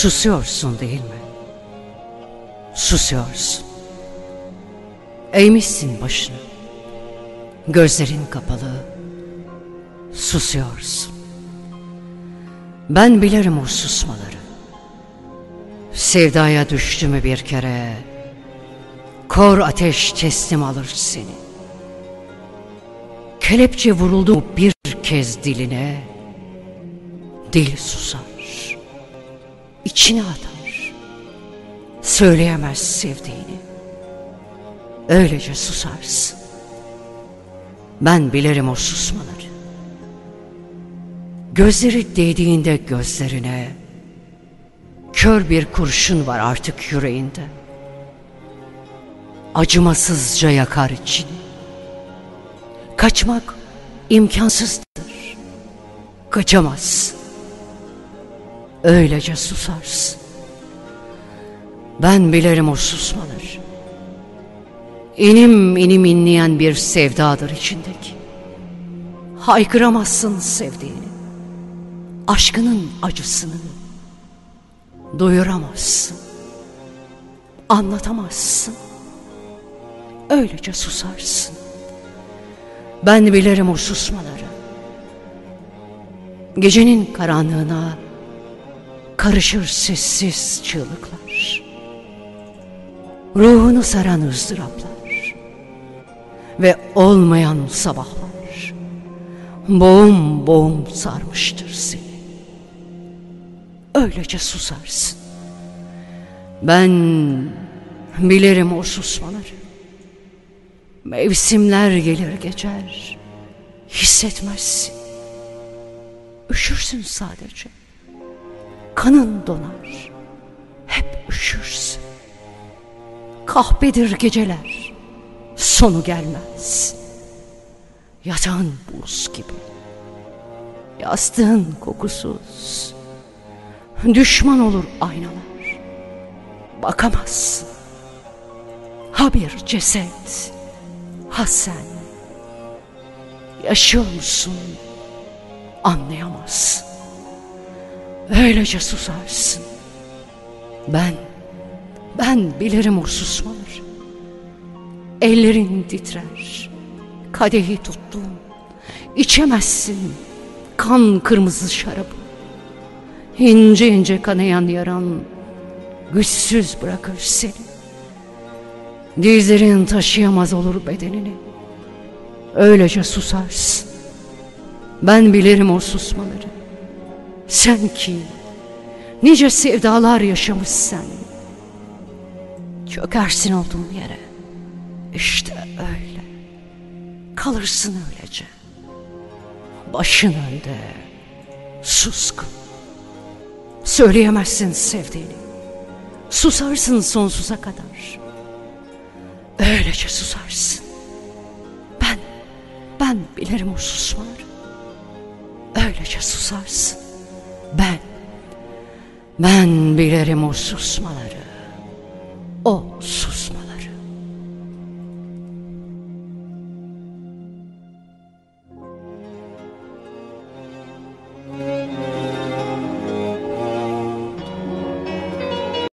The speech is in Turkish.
Susuyorsun değil mi? Susuyorsun. Eğmişsin başını. Gözlerin kapalı. Susuyorsun. Ben bilirim o susmaları. Sevdaya düştü mü bir kere Kor ateş teslim alır seni Kelepçe vuruldu bir kez diline Dil susar içine atar Söyleyemez sevdiğini Öylece susarsın Ben bilirim o susmaları Gözleri değdiğinde gözlerine Kör bir kurşun var artık yüreğinde. Acımasızca yakar içini. Kaçmak imkansızdır. Kaçamazsın. Öylece susarsın. Ben bilirim o susmaları. İnim inim inleyen bir sevdadır içindeki. Haykıramazsın sevdiğini. Aşkının acısını Doyuramazsın. Anlatamazsın. Öylece susarsın. Ben bilirim o susmaları. Gecenin karanlığına karışır sessiz çığlıklar. Ruhunu saran ızdıraplar ve olmayan sabahlar boğum boğum sarmıştır seni. Öylece susarsın. Ben bilirim o susmaları. Mevsimler gelir geçer. Hissetmezsin. Üşürsün sadece. Kanın donar. Hep üşürsün. Kahpedir geceler. Sonu gelmez. Yatağın buz gibi. Yastığın kokusuz. Düşman olur aynalar. Bakamazsın. Ha bir ceset, ha sen. Yaşıyor musun? Anlayamazsın. Öylece susarsın. Ben, ben bilirim o susmaları. Ellerin titrer. Kadehi tuttun. İçemezsin kan kırmızı şarabı. İnce ince kanayan yaran güçsüz bırakır seni. Dizlerin taşıyamaz olur bedenini. Öylece susarsın. Ben bilirim o susmaları. Sen ki nice sevdalar yaşamışsın. Çökersin olduğun yere. İşte öyle. Kalırsın öylece. Başın önde. Suskun. Söyleyemezsin sevdiğini. Susarsın sonsuza kadar. Öylece susarsın. Ben, ben bilirim o susmaları. Öylece susarsın. Ben, ben bilirim o susmaları. O susmaları.